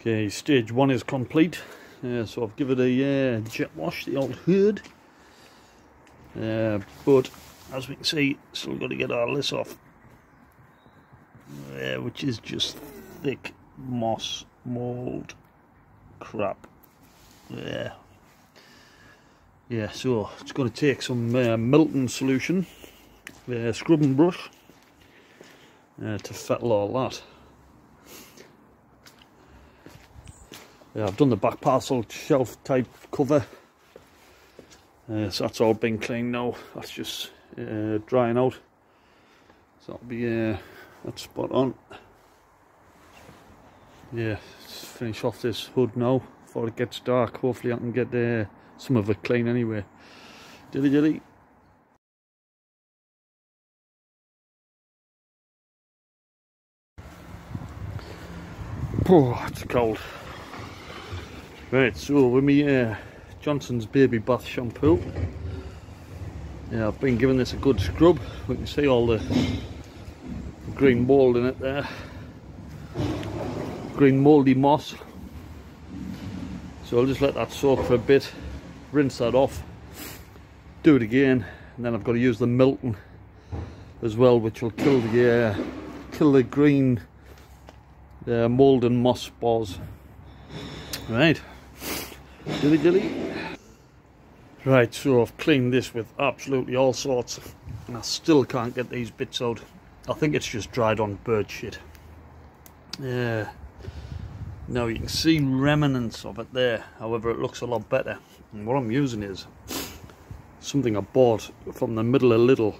Okay, stage one is complete. Uh, so I've given it a uh, jet wash, the old hood. Uh, but as we can see, still got to get all this off. Which is just thick moss, mould, crap. Yeah. Yeah, so it's going to take some uh, Milton solution, uh, scrubbing brush, to fettle all that. Yeah, I've done the back parcel shelf type cover. Uh, so that's all been cleaned now. That's just uh, drying out. So that'll be uh, that's spot on. Yeah, finish off this hood now before it gets dark. Hopefully I can get uh, some of it clean anyway. Dilly dilly. Oh, it's cold. Right, so with me uh, Johnson's Baby Bath Shampoo. Yeah, I've been giving this a good scrub. We can see all the green mould in it there. Green mouldy moss. So I'll just let that soak for a bit, rinse that off, do it again, and then I've got to use the Milton as well, which will kill the uh, kill the green uh, mould and moss spores. Right. Dilly dilly. Right, so I've cleaned this with absolutely all sorts and I still can't get these bits out. I think it's just dried on bird shit. Yeah. Now you can see remnants of it there, however it looks a lot better. And what I'm using is something I bought from the middle of Lidl,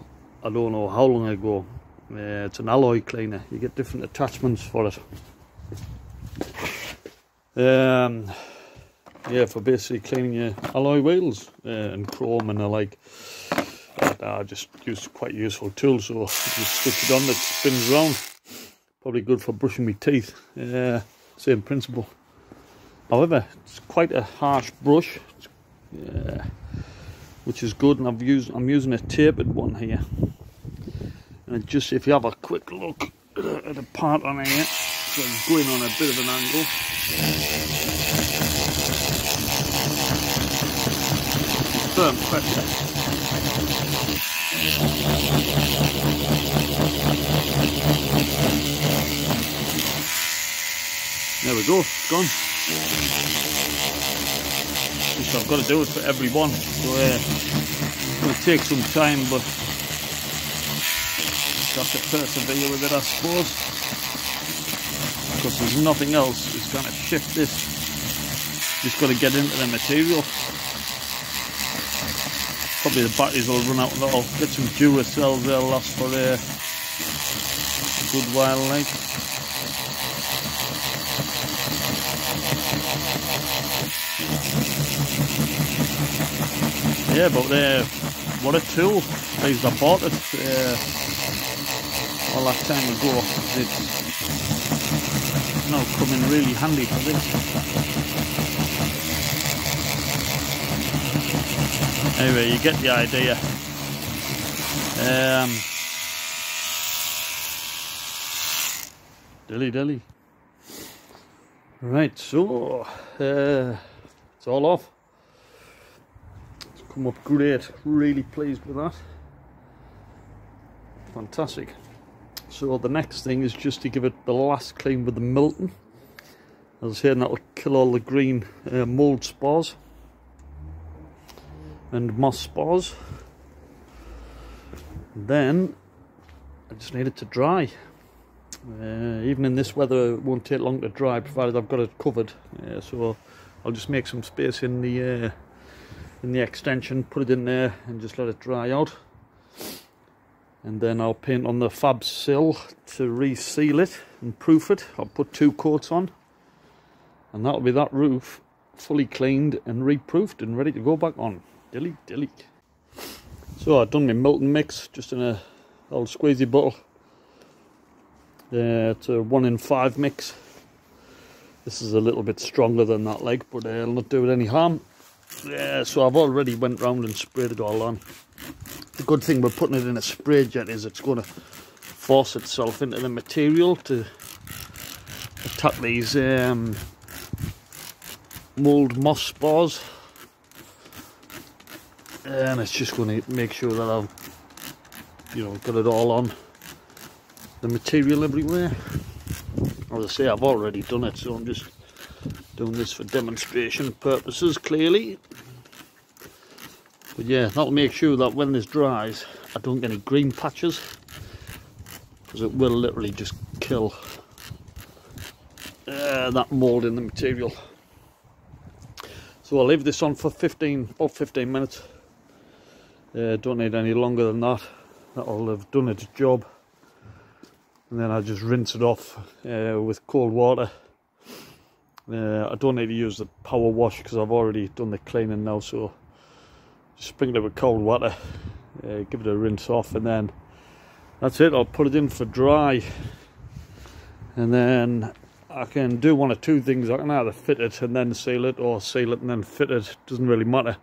I don't know how long ago. It's an alloy cleaner, you get different attachments for it. Um, yeah, for basically cleaning your alloy wheels uh, and chrome and the like. I just used quite useful tool, so just switch it on, it spins around. Probably good for brushing my teeth. Yeah, same principle. However, it's quite a harsh brush, yeah, which is good. And I've used I'm using a tapered one here. And just if you have a quick look at the part on here, so it's going on a bit of an angle. There we go, it's gone. Just I've got to do it for everyone, so uh, it's going to take some time, but have to persevere with it, I suppose. Because there's nothing else that's going to shift this. Just got to get into the material probably the batteries will run out I'll get some Duracells they'll last for a good while like. Yeah but uh, what a tool. Please I bought it uh, all that time ago. It's now coming really handy for this Anyway, you get the idea. Um, dilly dilly. Right, so uh, it's all off. It's come up great. Really pleased with that. Fantastic. So the next thing is just to give it the last clean with the Milton. As I said, that'll kill all the green uh, mould spores and moss spores. Then I just need it to dry. Uh, even in this weather, it won't take long to dry, provided I've got it covered. Uh, so I'll just make some space in the uh, in the extension, put it in there, and just let it dry out. And then I'll paint on the Fabsil to reseal it and proof it. I'll put two coats on, and that'll be that roof fully cleaned and reproofed and ready to go back on. Dilly delete. So I've done my Milton mix just in a old squeezy bottle. Uh, it's a one in five mix. This is a little bit stronger than that leg, but uh, it'll not do it any harm. Yeah, so I've already went round and sprayed it all on. The good thing we're putting it in a spray jet is it's going to force itself into the material to attack these um, mould moss spores and it's just going to make sure that I've you know got it all on the material everywhere. As I say I've already done it so I'm just doing this for demonstration purposes clearly. But yeah that'll make sure that when this dries I don't get any green patches because it will literally just kill uh, that mould in the material. So I'll leave this on for 15 about 15 minutes uh, don't need any longer than that. That'll have done its job. And then I just rinse it off uh, with cold water. Uh, I don't need to use the power wash because I've already done the cleaning now so just sprinkle it with cold water uh, give it a rinse off and then that's it. I'll put it in for dry. And then I can do one or two things. I can either fit it and then seal it or seal it and then fit it. Doesn't really matter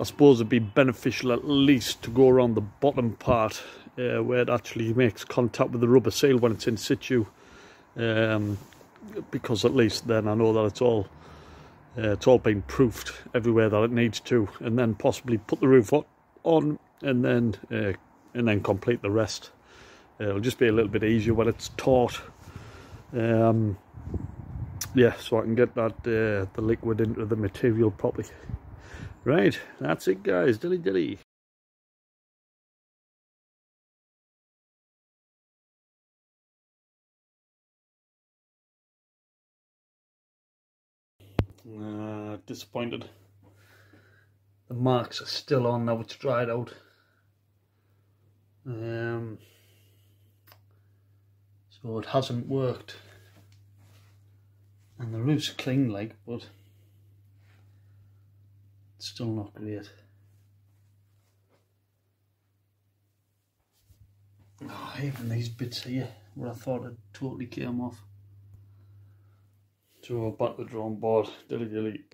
I suppose it'd be beneficial at least to go around the bottom part uh, where it actually makes contact with the rubber seal when it's in situ. Um, because at least then I know that it's all uh, it's all been proofed everywhere that it needs to and then possibly put the roof on and then uh, and then complete the rest. Uh, it'll just be a little bit easier when it's taut. Um, yeah so I can get that uh, the liquid into the material properly Right, that's it guys, dilly dilly. Uh, disappointed. The marks are still on now it's dried out. Um, so it hasn't worked. And the roof's clean like, but still not great. Oh, even these bits here where I thought it totally came off. So back the drawing board, dilly dilly.